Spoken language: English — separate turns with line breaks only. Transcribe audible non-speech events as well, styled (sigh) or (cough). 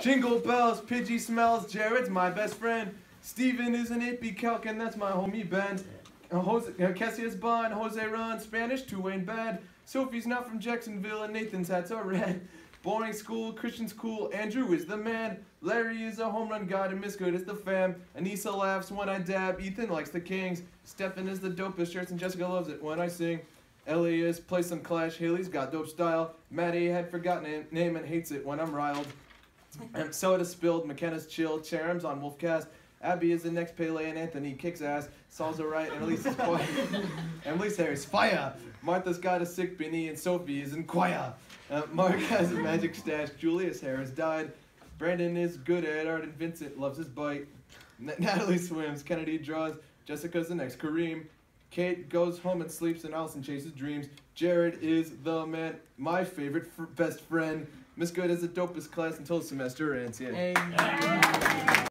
Jingle bells, Pidgey smells, Jared's my best friend. Steven is an it, calc, and that's my homie Ben. Uh, Jose, uh, Cassius Bond, Jose Run, Spanish, Tulane bad. Sophie's not from Jacksonville, and Nathan's hats are red. Boring school, Christian's cool, Andrew is the man. Larry is a home run god, and Miss Good is the fam. Anissa laughs when I dab, Ethan likes the Kings. Stefan is the dopest shirts, and Jessica loves it when I sing. Elias plays some Clash, Haley's got dope style. Maddie had forgotten name and hates it when I'm riled. Um, soda spilled, McKenna's chill, Cherum's on Wolfcast. Abby is the next Pele and Anthony kicks ass. Saul's alright and Elise (laughs) is quiet. and Elise Harry's fire. Martha's got a sick Benny and Sophie is in choir. Uh, Mark has a magic stash. Julius Harris died. Brandon is good at art and Vincent loves his bite. N- Natalie swims. Kennedy draws. Jessica's the next Kareem. Kate goes home and sleeps, and Allison chases dreams. Jared is the man, my favorite best friend. Miss Good is the dopest class until semester ends. Yeah.